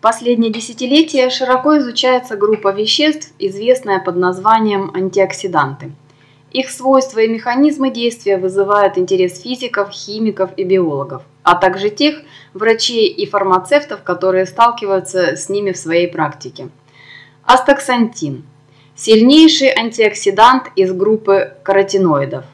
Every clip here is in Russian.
Последние десятилетия широко изучается группа веществ, известная под названием антиоксиданты. Их свойства и механизмы действия вызывают интерес физиков, химиков и биологов, а также тех врачей и фармацевтов, которые сталкиваются с ними в своей практике. Астаксантин – сильнейший антиоксидант из группы каротиноидов.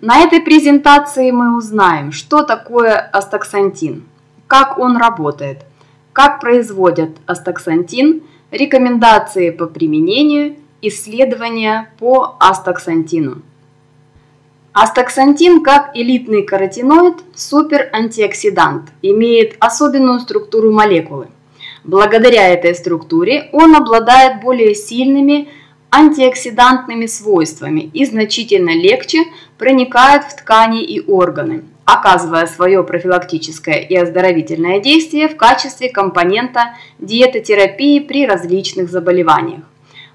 На этой презентации мы узнаем, что такое астаксантин, как он работает – как производят астаксантин, рекомендации по применению, исследования по астаксантину. Астаксантин как элитный каротиноид – супер-антиоксидант, имеет особенную структуру молекулы. Благодаря этой структуре он обладает более сильными антиоксидантными свойствами и значительно легче проникает в ткани и органы, оказывая свое профилактическое и оздоровительное действие в качестве компонента диетотерапии при различных заболеваниях.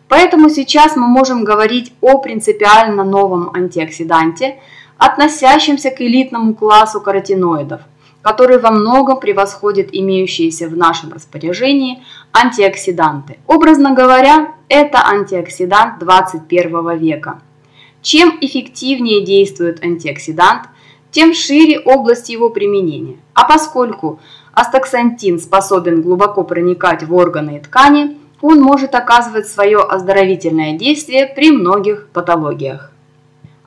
Поэтому сейчас мы можем говорить о принципиально новом антиоксиданте, относящемся к элитному классу каротиноидов, который во многом превосходит имеющиеся в нашем распоряжении антиоксиданты. Образно говоря, это антиоксидант 21 века. Чем эффективнее действует антиоксидант – тем шире область его применения. А поскольку астаксантин способен глубоко проникать в органы и ткани, он может оказывать свое оздоровительное действие при многих патологиях.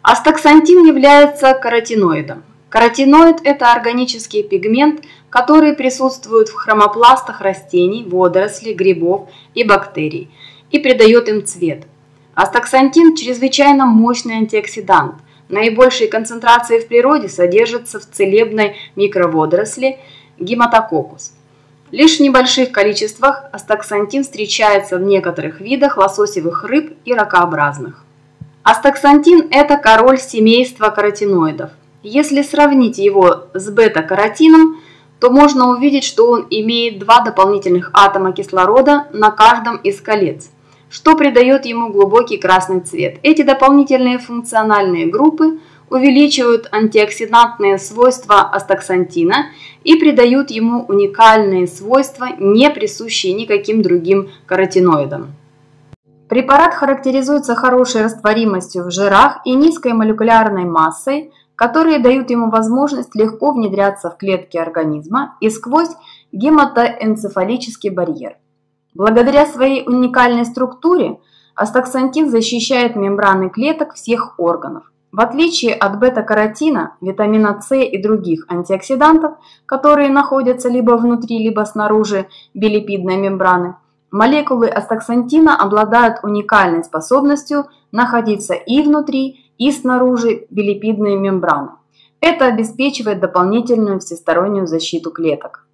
Астаксантин является каротиноидом. Каротиноид – это органический пигмент, который присутствует в хромопластах растений, водорослей, грибов и бактерий и придает им цвет. Астаксантин – чрезвычайно мощный антиоксидант, Наибольшие концентрации в природе содержатся в целебной микроводоросли гематококус. Лишь в небольших количествах астаксантин встречается в некоторых видах лососевых рыб и ракообразных. Астаксантин – это король семейства каротиноидов. Если сравнить его с бета-каротином, то можно увидеть, что он имеет два дополнительных атома кислорода на каждом из колец что придает ему глубокий красный цвет. Эти дополнительные функциональные группы увеличивают антиоксидантные свойства астаксантина и придают ему уникальные свойства, не присущие никаким другим каротиноидам. Препарат характеризуется хорошей растворимостью в жирах и низкой молекулярной массой, которые дают ему возможность легко внедряться в клетки организма и сквозь гематоэнцефалический барьер. Благодаря своей уникальной структуре астаксантин защищает мембраны клеток всех органов. В отличие от бета-каротина, витамина С и других антиоксидантов, которые находятся либо внутри, либо снаружи билипидной мембраны, молекулы астаксантина обладают уникальной способностью находиться и внутри, и снаружи билипидной мембраны. Это обеспечивает дополнительную всестороннюю защиту клеток.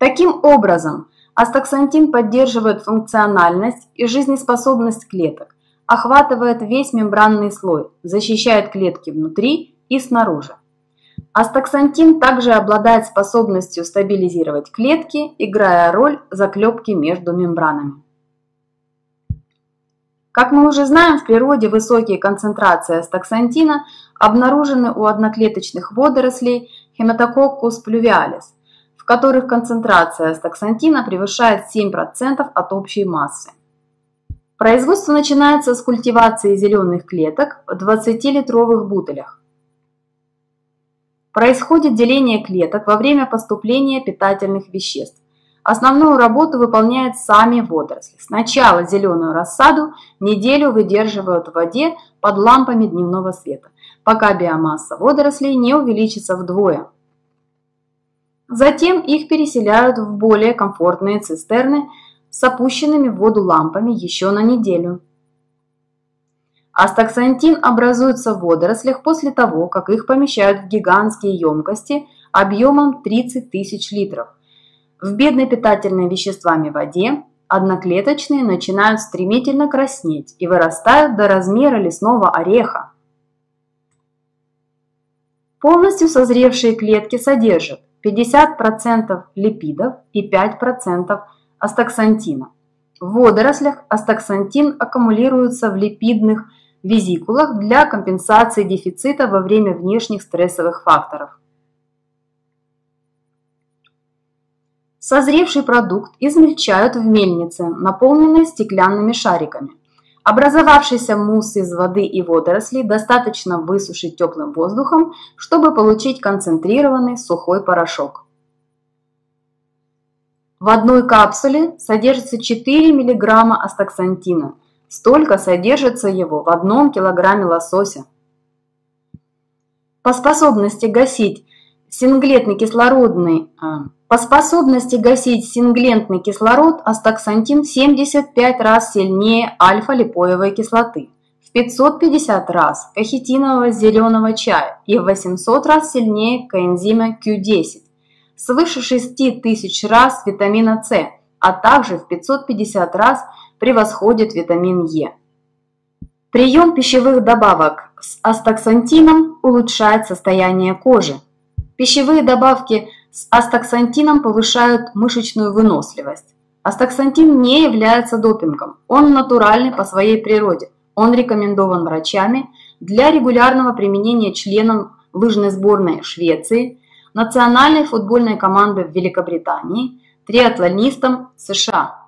Таким образом, астаксантин поддерживает функциональность и жизнеспособность клеток, охватывает весь мембранный слой, защищает клетки внутри и снаружи. Астаксантин также обладает способностью стабилизировать клетки, играя роль заклепки между мембранами. Как мы уже знаем, в природе высокие концентрации астаксантина обнаружены у одноклеточных водорослей Hematococcus pluvialis – которых концентрация астаксантина превышает 7% от общей массы. Производство начинается с культивации зеленых клеток в 20-литровых бутылях. Происходит деление клеток во время поступления питательных веществ. Основную работу выполняют сами водоросли. Сначала зеленую рассаду неделю выдерживают в воде под лампами дневного света, пока биомасса водорослей не увеличится вдвое – Затем их переселяют в более комфортные цистерны с опущенными в воду лампами еще на неделю. Астаксантин образуется в водорослях после того, как их помещают в гигантские емкости объемом 30 тысяч литров. В бедной питательной веществами воде одноклеточные начинают стремительно краснеть и вырастают до размера лесного ореха. Полностью созревшие клетки содержат 50% липидов и 5% астаксантина. В водорослях астаксантин аккумулируется в липидных визикулах для компенсации дефицита во время внешних стрессовых факторов. Созревший продукт измельчают в мельнице, наполненной стеклянными шариками. Образовавшийся мусс из воды и водорослей достаточно высушить теплым воздухом, чтобы получить концентрированный сухой порошок. В одной капсуле содержится 4 мг астаксантина. Столько содержится его в одном килограмме лосося. По способности гасить синглетный кислородный, а, по способности гасить синглентный кислород астаксантин 75 раз сильнее альфа-липоевой кислоты, в 550 раз кахетинового зеленого чая и в 800 раз сильнее коэнзима Q10 свыше 6 тысяч раз витамина С, а также в 550 раз превосходит витамин Е. Прием пищевых добавок с астаксантином улучшает состояние кожи. Пищевые добавки с астаксантином повышают мышечную выносливость. Астаксантин не является допингом, он натуральный по своей природе. Он рекомендован врачами для регулярного применения членам лыжной сборной Швеции, национальной футбольной команды в Великобритании, триатлонистам США.